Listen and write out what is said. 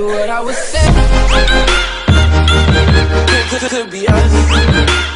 to what I was saying. Could, could, could be us.